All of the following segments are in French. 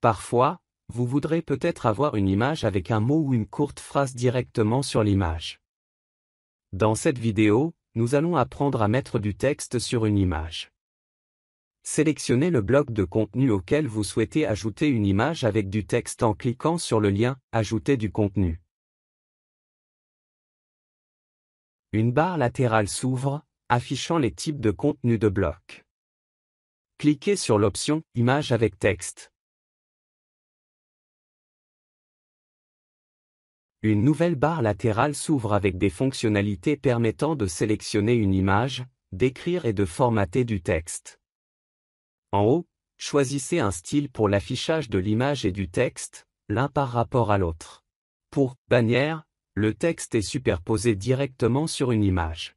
Parfois, vous voudrez peut-être avoir une image avec un mot ou une courte phrase directement sur l'image. Dans cette vidéo, nous allons apprendre à mettre du texte sur une image. Sélectionnez le bloc de contenu auquel vous souhaitez ajouter une image avec du texte en cliquant sur le lien « Ajouter du contenu ». Une barre latérale s'ouvre, affichant les types de contenu de bloc. Cliquez sur l'option « Image avec texte ». Une nouvelle barre latérale s'ouvre avec des fonctionnalités permettant de sélectionner une image, d'écrire et de formater du texte. En haut, choisissez un style pour l'affichage de l'image et du texte, l'un par rapport à l'autre. Pour bannière, le texte est superposé directement sur une image.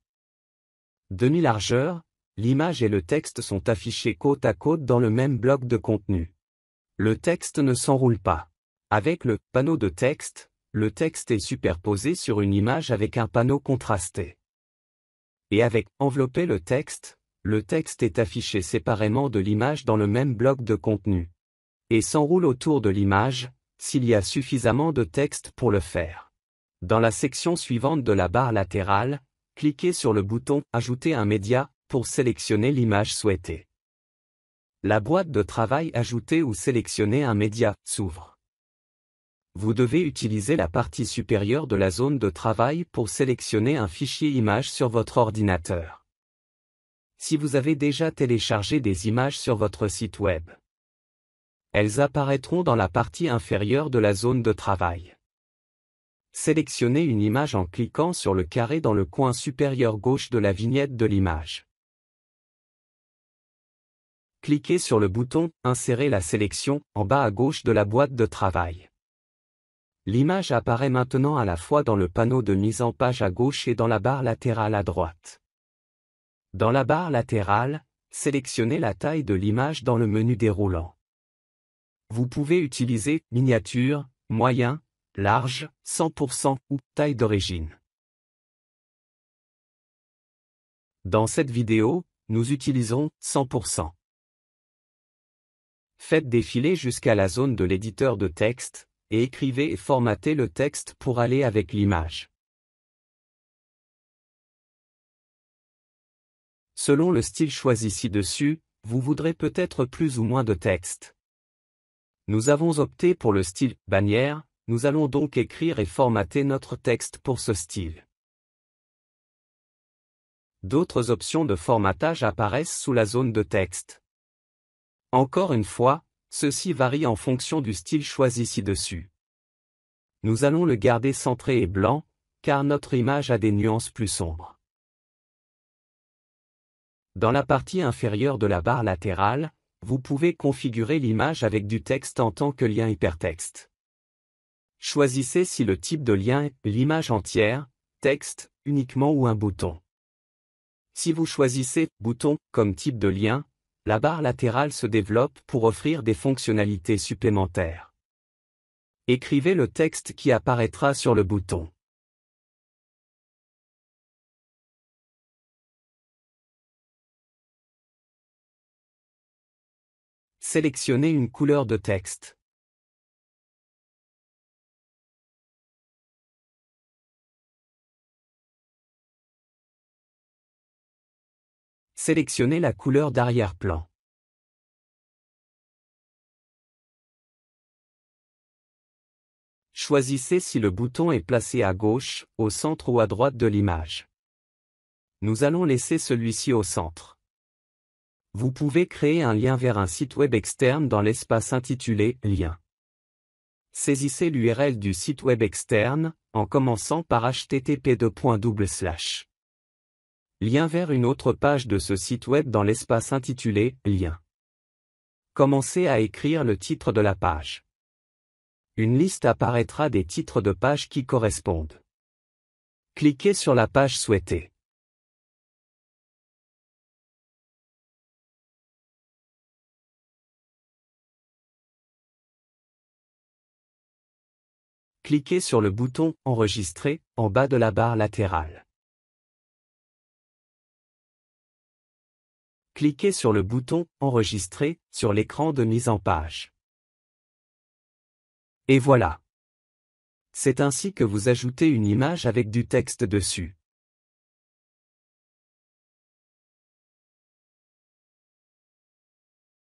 Demi-largeur, l'image et le texte sont affichés côte à côte dans le même bloc de contenu. Le texte ne s'enroule pas. Avec le panneau de texte, le texte est superposé sur une image avec un panneau contrasté. Et avec envelopper le texte, le texte est affiché séparément de l'image dans le même bloc de contenu. Et s'enroule autour de l'image, s'il y a suffisamment de texte pour le faire. Dans la section suivante de la barre latérale, cliquez sur le bouton Ajouter un média pour sélectionner l'image souhaitée. La boîte de travail Ajouter ou sélectionner un média s'ouvre. Vous devez utiliser la partie supérieure de la zone de travail pour sélectionner un fichier image sur votre ordinateur si vous avez déjà téléchargé des images sur votre site web. Elles apparaîtront dans la partie inférieure de la zone de travail. Sélectionnez une image en cliquant sur le carré dans le coin supérieur gauche de la vignette de l'image. Cliquez sur le bouton Insérer la sélection en bas à gauche de la boîte de travail. L'image apparaît maintenant à la fois dans le panneau de mise en page à gauche et dans la barre latérale à droite. Dans la barre latérale, sélectionnez la taille de l'image dans le menu déroulant. Vous pouvez utiliser miniature, moyen, large, 100% ou taille d'origine. Dans cette vidéo, nous utilisons 100%. Faites défiler jusqu'à la zone de l'éditeur de texte, et écrivez et formatez le texte pour aller avec l'image. Selon le style choisi ci-dessus, vous voudrez peut-être plus ou moins de texte. Nous avons opté pour le style bannière, nous allons donc écrire et formater notre texte pour ce style. D'autres options de formatage apparaissent sous la zone de texte. Encore une fois, ceci varie en fonction du style choisi ci-dessus. Nous allons le garder centré et blanc, car notre image a des nuances plus sombres. Dans la partie inférieure de la barre latérale, vous pouvez configurer l'image avec du texte en tant que lien hypertexte. Choisissez si le type de lien est l'image entière, texte, uniquement ou un bouton. Si vous choisissez bouton comme type de lien, la barre latérale se développe pour offrir des fonctionnalités supplémentaires. Écrivez le texte qui apparaîtra sur le bouton. Sélectionnez une couleur de texte. Sélectionnez la couleur d'arrière-plan. Choisissez si le bouton est placé à gauche, au centre ou à droite de l'image. Nous allons laisser celui-ci au centre. Vous pouvez créer un lien vers un site web externe dans l'espace intitulé Lien. Saisissez l'URL du site web externe, en commençant par http Lien vers une autre page de ce site web dans l'espace intitulé Lien. Commencez à écrire le titre de la page. Une liste apparaîtra des titres de page qui correspondent. Cliquez sur la page souhaitée. cliquez sur le bouton Enregistrer en bas de la barre latérale. Cliquez sur le bouton Enregistrer sur l'écran de mise en page. Et voilà. C'est ainsi que vous ajoutez une image avec du texte dessus.